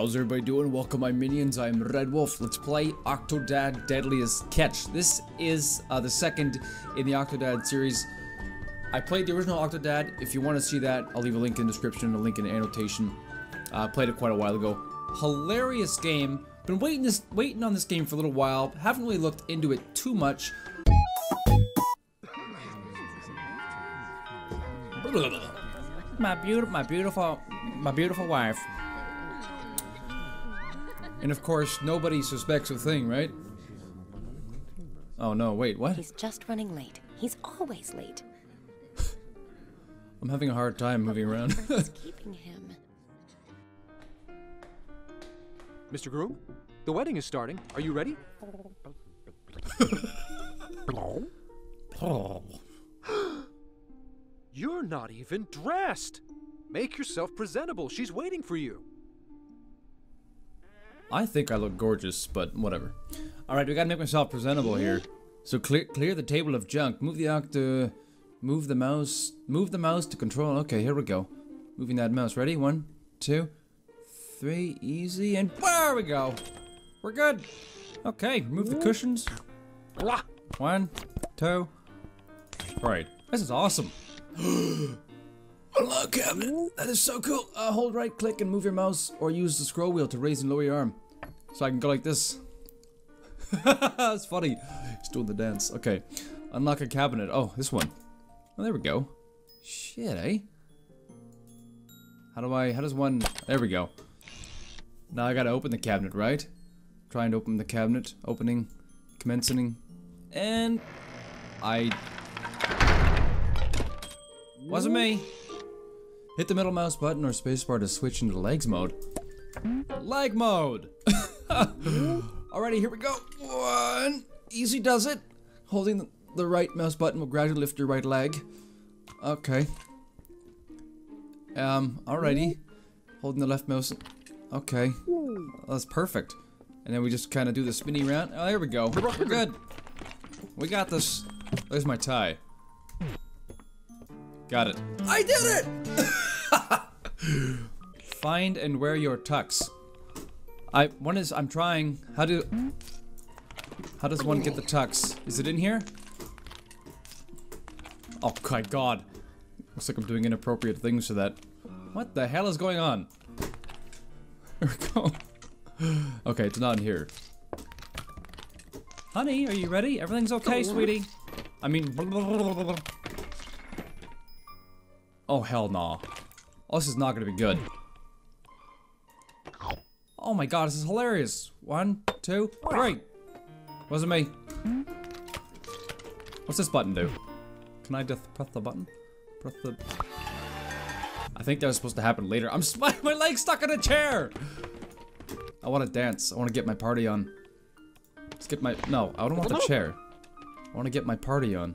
How's everybody doing? Welcome my minions, I'm Raedwulf. Let's play Octodad Dadliest Catch. This is uh, the second in the Octodad series. I played the original Octodad. If you want to see that, I'll leave a link in the description, a link in the annotation. I uh, played it quite a while ago. Hilarious game. Been waiting this waiting on this game for a little while. Haven't really looked into it too much. My beautiful, my beautiful, my beautiful wife. And of course, nobody suspects a thing, right? Oh no, wait, what? He's just running late. He's always late. I'm having a hard time moving around. What's keeping him? Mr. Groom, the wedding is starting. Are you ready? You're not even dressed. Make yourself presentable. She's waiting for you. I think I look gorgeous, but whatever. Alright, we gotta make myself presentable here. So clear clear the table of junk. Move the octo move the mouse move the mouse to control. Okay, here we go. Moving that mouse. Ready? One, two, three, easy, and there we go. We're good. Okay, remove the cushions. One, two. Right. This is awesome. Unlock cabinet. That is so cool. Uh, hold right click and move your mouse or use the scroll wheel to raise and lower your arm. So I can go like this. That's funny. He's doing the dance. Okay. Unlock a cabinet. Oh, this one. Oh, there we go. Shit, eh? How do I, how does one, there we go. Now I gotta open the cabinet, right? Trying to open the cabinet. Opening. Commencing. And I wasn't me. Hit the middle mouse button or spacebar to switch into legs mode. Leg mode! Alrighty, here we go. One. Easy does it. Holding the, right mouse button will gradually lift your right leg. Okay. Um, alrighty. Holding the left mouse. Okay. That's perfect. And then we just kind of do the spinny round. Oh, there we go. We're good. We got this. There's my tie. Got it. I did it! Find and wear your tux. I one is I'm trying. How do How does one get the tux? Is it in here? Oh my god. Looks like I'm doing inappropriate things to that. What the hell is going on? There we go. Okay, it's not in here. Honey, are you ready? Everything's okay, sweetie. I mean, Oh, hell no. Nah. Oh, this is not gonna be good. Oh my god, this is hilarious. One, two, three. Wasn't me. What's this button do? Can I just press the button? Press the... I think that was supposed to happen later. I'm my, my leg's stuck in a chair! I want to dance. I want to get my party on. Let's get my... No, I don't want the chair. I want to get my party on.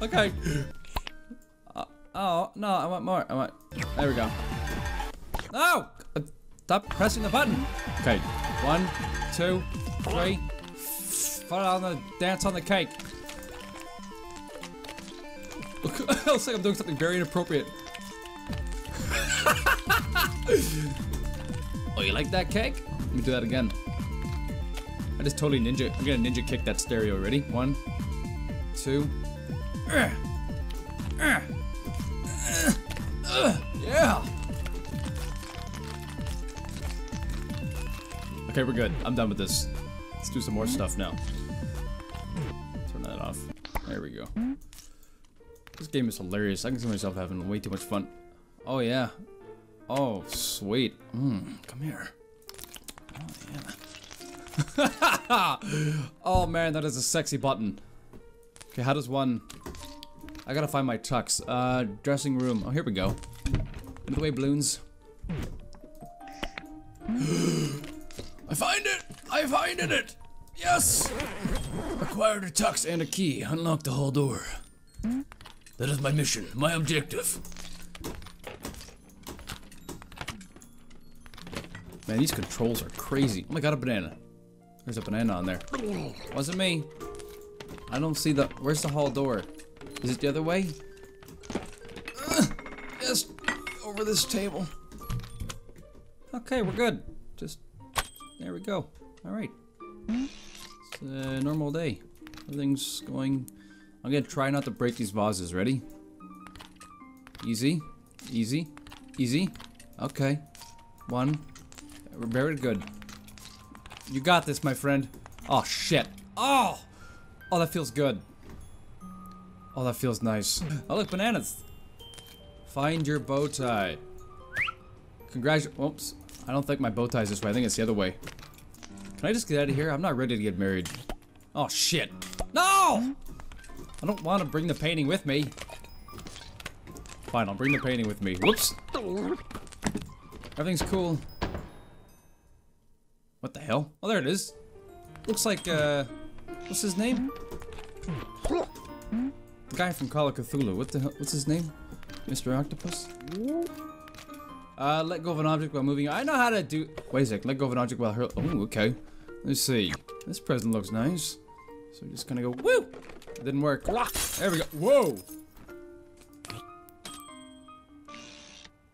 Okay. Uh, oh, no, I want more. I want... There we go. No! Uh, stop pressing the button. Okay. One, two, three. Put on the dance on the cake. Look, looks like I'm doing something very inappropriate. oh, you like that cake? Let me do that again. I just totally ninja. I'm gonna ninja kick that stereo. Ready? One, two. Yeah. Okay, we're good. I'm done with this. Let's do some more stuff now. Turn that off. There we go. This game is hilarious. I can see myself having way too much fun. Oh, yeah. Oh, sweet. Mmm, come here. Oh, yeah. oh, man, that is a sexy button. Okay, how does one... I gotta find my tux. Uh, dressing room. Oh, here we go. In the way, balloons. I find it! I find it! Yes! Acquired a tux and a key. Unlock the hall door. That is my mission, my objective. Man, these controls are crazy. Oh my god, a banana. There's a banana on there. Wasn't me. I don't see the... Where's the hall door? Is it the other way? Uh, yes, over this table. Okay, we're good. Just, there we go. All right. It's a normal day. Everything's going. I'm gonna try not to break these vases. Ready? Easy, easy, easy. Okay. One. Very good. You got this, my friend. Oh, shit. Oh! Oh, that feels good. Oh, that feels nice. Oh, look, bananas. Find your bow tie. Congratulations. Oops. I don't think my bow tie is this way. I think it's the other way. Can I just get out of here? I'm not ready to get married. Oh, shit. No! I don't want to bring the painting with me. Fine, I'll bring the painting with me. Whoops. Everything's cool. What the hell? Oh, there it is. Looks like, uh, what's his name? Guy from Call of Cthulhu. What the hell? What's his name? Mr. Octopus? Uh, let go of an object while moving. I know how to do. Wait a sec. Let go of an object while hurl. Oh, okay. Let's see. This present looks nice. So we're just gonna go. Woo! Didn't work. There we go. Whoa!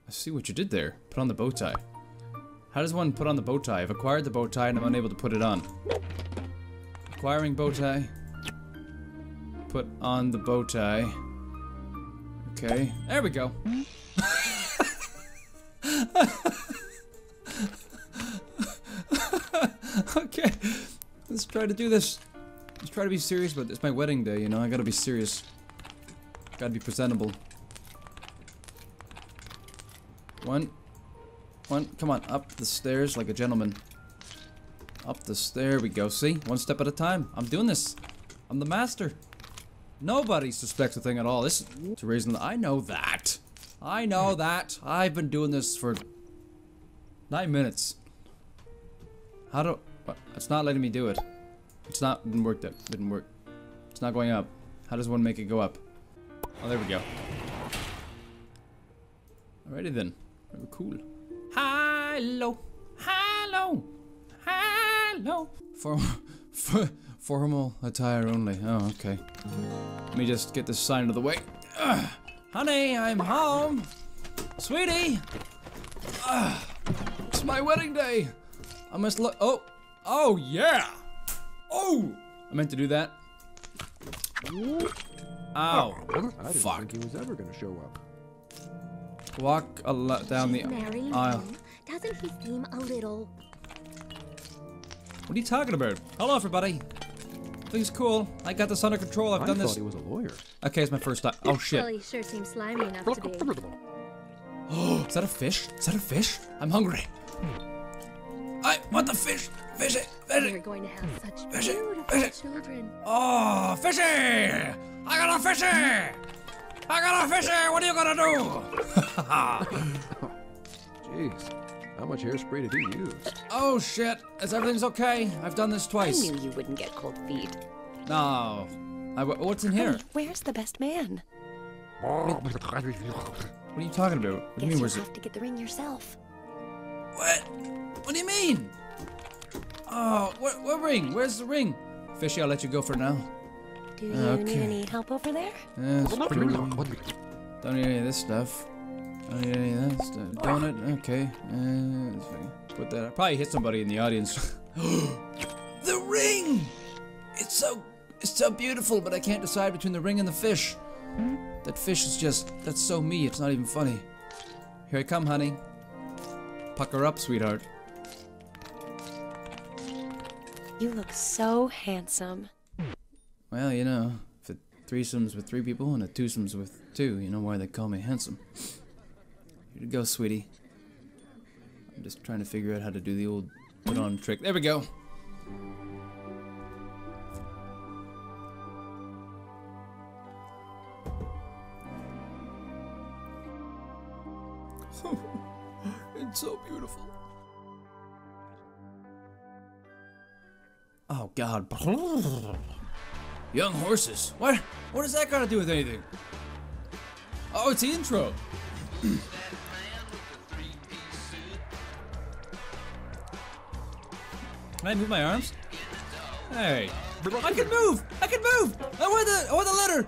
I see what you did there. Put on the bow tie. How does one put on the bow tie? I've acquired the bow tie and I'm unable to put it on. Acquiring bow tie. Put on the bow tie. Okay. There we go. okay. Let's try to do this. Let's try to be serious but. It's my wedding day, you know. I gotta be serious. Gotta be presentable. One. One. Come on. Up the stairs like a gentleman. Up the stair we go. See? One step at a time. I'm doing this. I'm the master. Nobody suspects a thing at all. This is a reason I know that. I know hmm. that. I've been doing this for nine minutes. How do? What? It's not letting me do it. It's not. Didn't work. That didn't work. It's not going up. How does one make it go up? Oh, there we go. Alrighty then. Very cool. Hello. Hello. Hello. For, for formal attire only. Oh, okay. Let me just get this sign out of the way. Ugh. Honey, I'm home. Sweetie. Ugh. It's my wedding day. I must look. Oh. Oh, yeah. Oh. I meant to do that. Ow. I didn't Fuck. think he was ever gonna show up. Walk a lot down the aisle. him? Doesn't he seem a little? What are you talking about? Hello, everybody. Things cool. I got this under control. I've I done thought this. he was a lawyer. Okay, it's my first time. Oh shit. Well, he sure seems slimy enough to be. Oh, is that a fish? Is that a fish? I'm hungry. I want the fish. Fish it. Fish We're it. going to have such Fish it, beautiful fish it. children. Oh, fishy! I got a fishy! I got a fishy! What are you gonna do? Jeez, how much hairspray did he use? oh shit! Is everything's okay? I've done this twice. I knew you wouldn't get cold feet. No. I, what's in here? Hey, where's the best man? What are you talking about? What do you mean? you'll it? have to get the ring yourself. What? What do you mean? Oh, what, what ring? Where's the ring? Fishy, I'll let you go for now. Do you Okay. need any help over there? Yeah, it's pretty- Don't need any of this stuff. Don't need any of that. Don't it? Okay. Uh, put that. I probably hit somebody in the audience. the ring! It's so, it's so beautiful, but I can't decide between the ring and the fish. That fish is just, that's so me. It's not even funny. Here I come, honey. Pucker up, sweetheart. You look so handsome. Well, you know, if it threesomes with three people and a twosomes with two, you know why they call me handsome. Here you go, sweetie. I'm just trying to figure out how to do the old put on trick. There we go. it's so beautiful. Oh God. Young horses. What? What does that got to do with anything? Oh, it's the intro. Can I move my arms? Hey. I can move! I can move! I want the I want the letter!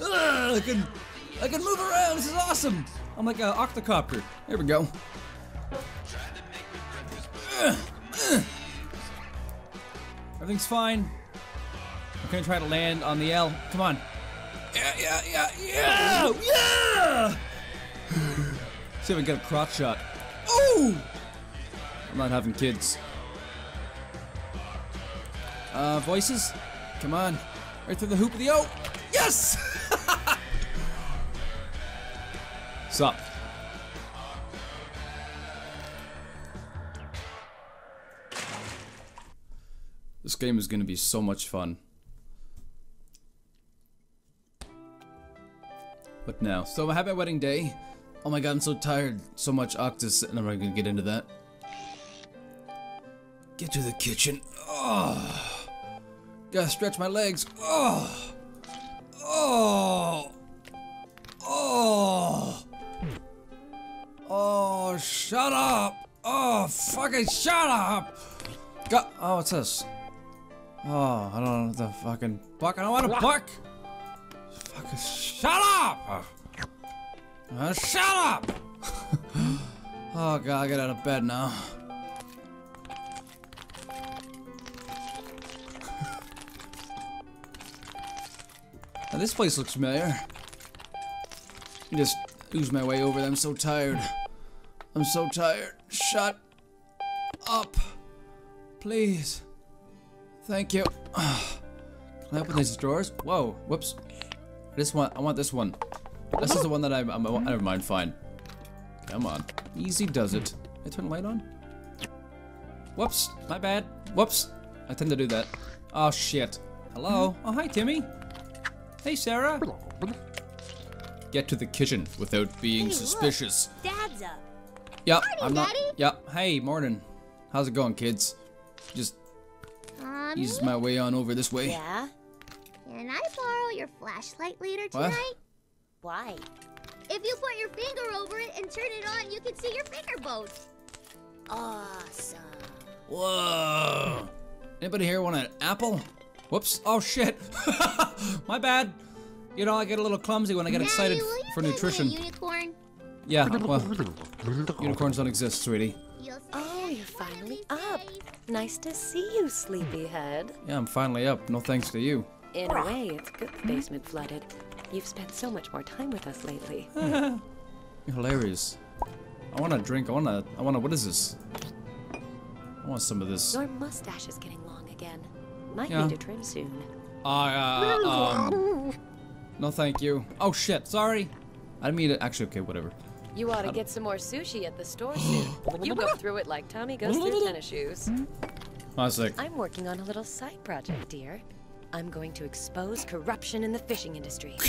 I can, I can move around. This is awesome. I'm like an octocopter. Here we go. Everything's fine. I'm gonna try to land on the L. Come on. Yeah, yeah, yeah, yeah, yeah. See if I can get a crotch shot. Ooh! I'm not having kids. Uh, voices? Come on. Right through the hoop of the O. Yes! Sup? This game is gonna be so much fun. What now? So happy wedding day. Oh my god, I'm so tired. So much Octus, and I'm not gonna get into that. Get to the kitchen. Oh, gotta stretch my legs. Oh, oh, oh, oh, shut up. Oh, fucking shut up. Oh, what's this? Oh, I don't know the fucking buck. I don't want to buck. Fucking shut up. Uh, shut up! oh god, I get out of bed now. Now this place looks familiar. I Just ooze my way over. I'm so tired. I'm so tired. Shut up. Please. Thank you. Can I open these drawers? Whoa, whoops. This one, I want this one. This is the one that I'm, I'm, I'm never mind, fine. Come on. Easy does it. I turn the light on? Whoops, my bad. Whoops. I tend to do that. Oh shit. Hello? Oh hi Timmy. Hey Sarah. Get to the kitchen without being Hey, look. suspicious. Dad's up. Yep, Morning, I'm not. Daddy. Yep. Hey, morning. How's it going, kids? Just Mommy, ease my way on over this way. Yeah? can I borrow your flashlight later What? tonight? Why? If you put your finger over it and turn it on, you can see your finger bones. Awesome. Whoa. Anybody here want an apple? Whoops. Oh shit. My bad. You know, I get a little clumsy when I get excited Daddy, will for get nutrition. A unicorn. Yeah, well, unicorns don't exist, sweetie. You'll Oh, you're finally up. Nice to see you, sleepyhead. Yeah, I'm finally up. No thanks to you. In a way, it's good the basement flooded. You've spent so much more time with us lately. You're hilarious. I want a drink. I want to. I want to. What is this? I want some of this. Your mustache is getting long again. Might Yeah. need to trim soon. Uh, uh, um, no, thank you. Oh shit. Sorry. I didn't mean to. Actually, okay, whatever. You ought to get some more sushi at the store soon. You go through it like Tommy goes through tennis shoes. One sec. I'm working on a little side project, dear. I'm going to expose corruption in the fishing industry.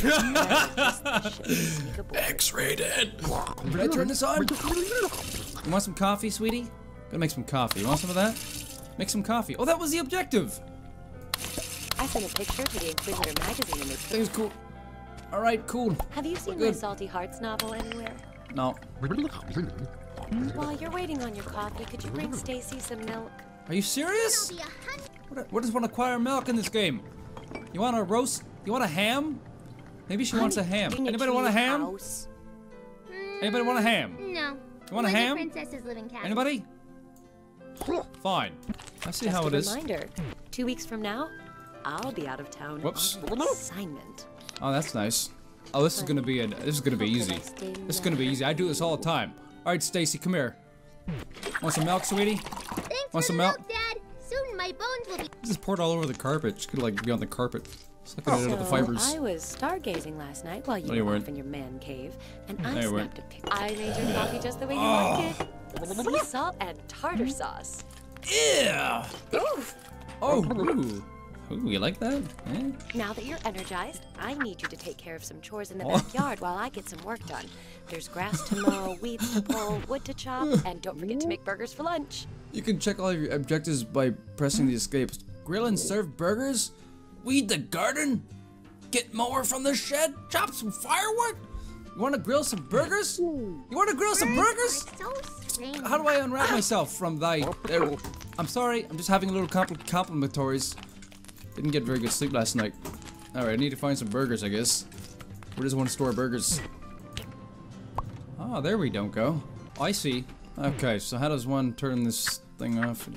X-rated. Did I turn this on? You want some coffee, sweetie? Gonna make some coffee. You want some of that? Make some coffee. Oh, that was the objective. I sent a picture to the Inquisitor magazine in this. Thing's cool. All right, cool. Have you seen my. Salty Hearts novel anywhere? No. Hmm, while you're waiting on your coffee, could you bring Stacy some milk? Are you serious? Be a hun- What, what does one acquire milk in this game? You want a roast? You want a ham? Maybe she wants a ham. Anybody want a ham? House. Anybody want a ham? Mm, no. You want a ham? Princesses live in castles. Anybody? Fine. I see Just how a it is. reminder. Two weeks from now, I'll be out of town Whoops. on assignment. Oh, that's nice. Oh, this is gonna be a. This is gonna be easy. This is gonna be easy. I do this all the time. All right, Stacy, come here. Want some milk, sweetie? Thanks Want some milk? milk, Dad. Soon my bones will be. Just poured all over the carpet. She could like be on the carpet. Sucking it out of the So, fibers. I was stargazing last night while you No, you were weren't. off in your man cave, and No, I you weren't. snapped a picture. I made your coffee just the way you Oh. wanted. Sea salt and tartar sauce. Yeah. Oof. Oh. Ooh. Ooh, you like that? Eh? Now that you're energized, I need you to take care of some chores in the Oh. backyard while I get some work done. There's grass to mow, weeds to pull, wood to chop, and don't forget to make burgers for lunch. You can check all of your objectives by pressing the escapes. Grill and serve burgers? Weed the garden? Get mower from the shed? Chop some firewood? You want to grill some burgers? You want to grill some burgers? How do I unwrap myself from thy... There. I'm sorry, I'm just having a little compl- complimatories. Didn't get very good sleep last night. Alright, I need to find some burgers, I guess. Where does one store burgers? Ah, there we don't go. Oh, I see. Okay, so how does one turn this thing off?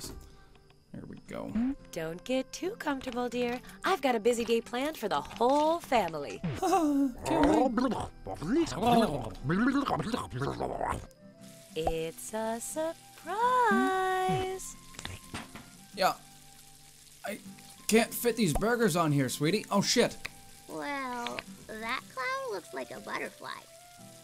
There we go. Don't get too comfortable, dear. I've got a busy day planned for the whole family. It's a surprise. Yeah. I can't fit these burgers on here, sweetie. Oh shit. Well, that clown looks like a butterfly.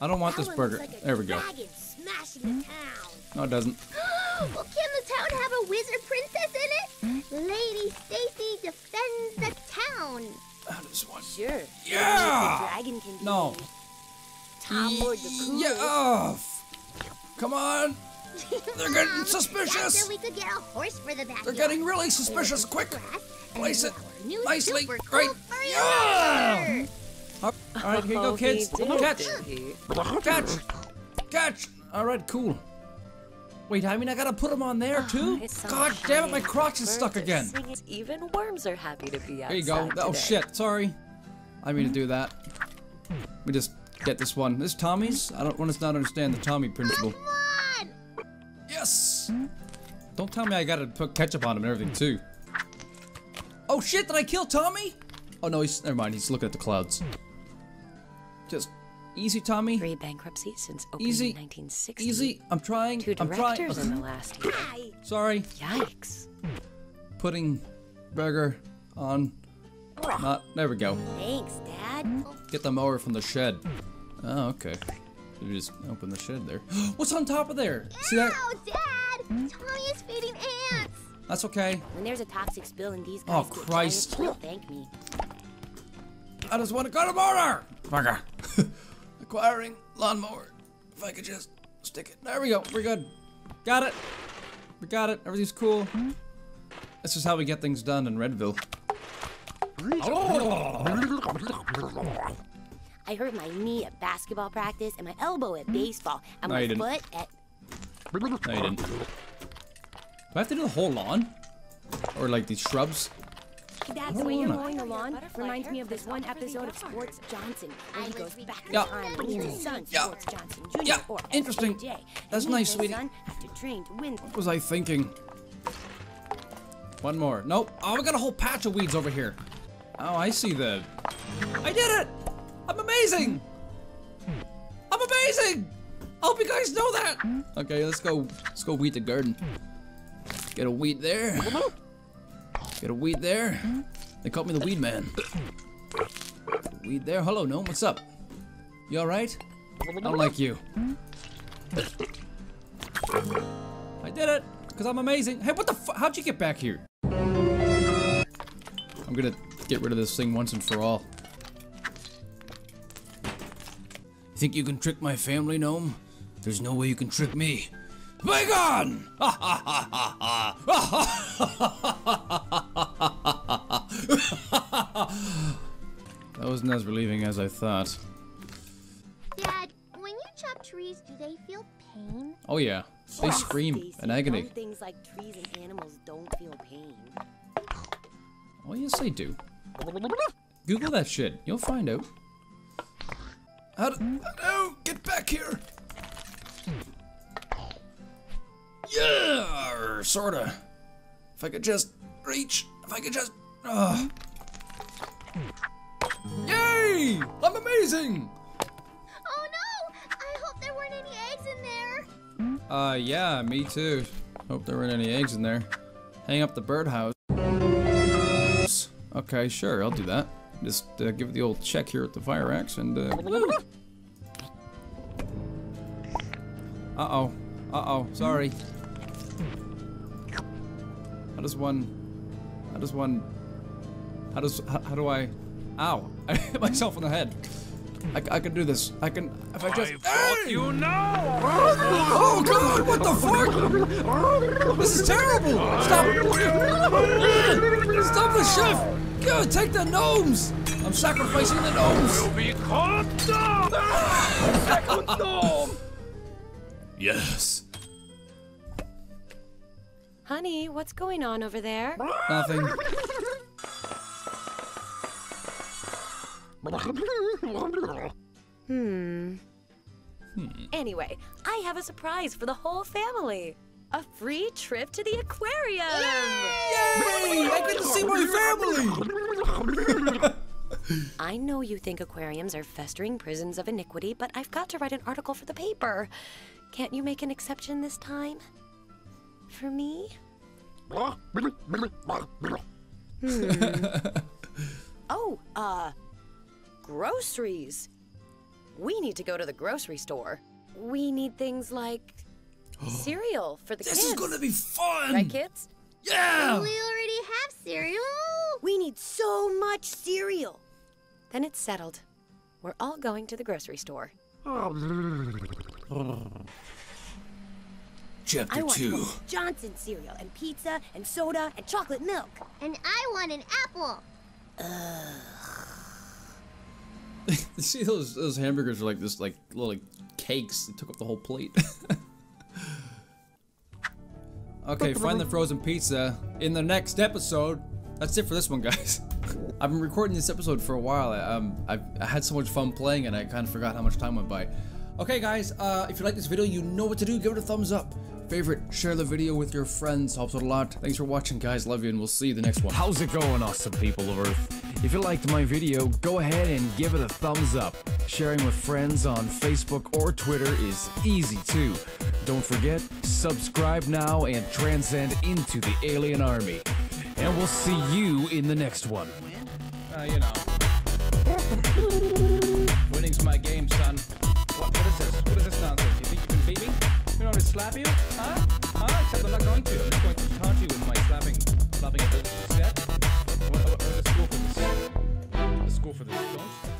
I don't want That this burger. looks like a There we go. Dragon smashing the town. No, it doesn't. well, can the town have a wizard princess in it? Lady Stacy defends the town. How does one? Sure. Yeah! Dragon can No. be Tom Lord the Cool. Yeah. Oh, Come on. They're getting Mom, suspicious. Dad we could get a horse for the backyard. They're getting really suspicious. There's Quick. Place it nicely. cool Right. Yeah! reindeer. All right, here you go, Oh, kids. Catch. Catch! Catch! Alright, cool. Wait, I mean, I gotta put them on there ah, too? It's so God damn it, my crotch is stuck again. singing. Even worms are happy to be outside There you go. Oh today. shit, sorry. I mean to do that. We just get this one. This Tommy's? I don't want to not understand the Tommy principle. Come on. Yes! Hmm? Don't tell me I gotta put ketchup on him and everything too. Oh shit, did I kill Tommy? Oh no, he's, never mind, he's looking at the clouds. Just, easy Tommy. Three bankruptcies since opening Easy. in 1960. Easy, I'm trying, Two I'm trying. in the last year. Sorry. Yikes. putting burger on. Not there we go. Thanks, Dad. Get the mower from the shed. Oh, okay. You just open the shed there. What's on top of there? See that? Ow, Dad! Tommy is feeding ants. That's okay. When there's a toxic spill in these Oh, guys get Christ. giant, they'll thank me. I just want to go to motor. Burger. Acquiring lawnmower. If I could just stick it. There we go. We're good. Got it. We got it. Everything's cool. This is how we get things done in Redville. I hurt my knee at basketball practice and my elbow at baseball and No, my you didn't. foot at No, you didn't. Do I have to do the whole lawn? Or like these shrubs? That's the the way way you're you're mowing mowing the lawn reminds me of this one episode of. Sports Johnson where he goes back in Yeah. time when he's his son, Yeah. Sports Johnson Jr. Yeah, or interesting. SJ. That's he nice, and sweetie. son have to train to win. What was I thinking? One more. Nope. Oh, we got a whole patch of weeds over here. Oh, I see the. I did it! I'm amazing! I'm amazing! I hope you guys know that! Okay, let's go. Let's go weed the garden. Get a weed there. Get a weed there. They call me the weed man. Weed there. Hello, gnome. What's up? You alright? I don't like you. I did it! Because I'm amazing. Hey, what the fu- How'd you get back here? I'm gonna get rid of this thing once and for all. Think you can trick my family, Gnome? There's no way you can trick me. Be gone! that wasn't as relieving as I thought. Dad, when you chop trees, do they feel pain? Oh yeah, they scream Stacy, in agony. Things like trees and animals don't feel pain. Oh yes, they do. Google that shit. You'll find out. How do, no, get back here. Yeah, or sorta. If I could just reach. If I could just. Uh. Yay! I'm amazing. Oh no! I hope there weren't any eggs in there. Uh, yeah, me too. Hope there weren't any eggs in there. Hang up the birdhouse. Okay, sure, I'll do that. Just uh, give it the old check here at the fire axe and, uh, woo! Uh-oh. Uh-oh, sorry. How does one... How does one... How does... How, how do I... Ow. I hit myself in the head. I, I can do this. I can... If I just... I Hey! You know! Oh god, what the fuck? This is terrible! Stop! Stop the chef! Go, take the gnomes! I'm sacrificing the gnomes! You'll be caught down! Yes. Honey, what's going on over there? Nothing. Hmm. Anyway, I have a surprise for the whole family. A free trip to the aquarium. Yay! I get to see my family! I know you think aquariums are festering prisons of iniquity, but I've got to write an article for the paper. Can't you make an exception this time? For me? Hmm. Oh, uh, groceries. We need to go to the grocery store. We need things like cereal for the This kids. This is gonna be fun! Right, kids? Yeah! We already have cereal. We need so much cereal. Then it's settled. We're all going to the grocery store. Chapter I want 2. Johnson cereal and pizza and soda and chocolate milk. And I want an apple. See those those hamburgers are like this like little like cakes. They took up the whole plate. okay, find the frozen pizza in the next episode. That's it for this one, guys. I've been recording this episode for a while. I, um, I've, I had so much fun playing, and I kind of forgot how much time went by. Okay, guys, uh, if you like this video, you know what to do. Give it a thumbs up. Favorite, share the video with your friends. Helps out a lot. Thanks for watching, guys. Love you, and we'll see you the next one. How's it going, awesome people of Earth? If you liked my video, go ahead and give it a thumbs up. Sharing with friends on Facebook or Twitter is easy too. Don't forget, subscribe now and transcend into the alien army. And we'll see you in the next one. Uh, you know. Winning's my game, son. What, what is this? What is this nonsense? You think you can beat me? You know how to slap you? Huh? Huh? Except I'm not going to. I'm just going to taunt you with my slapping, slapping ability. koffer the kans.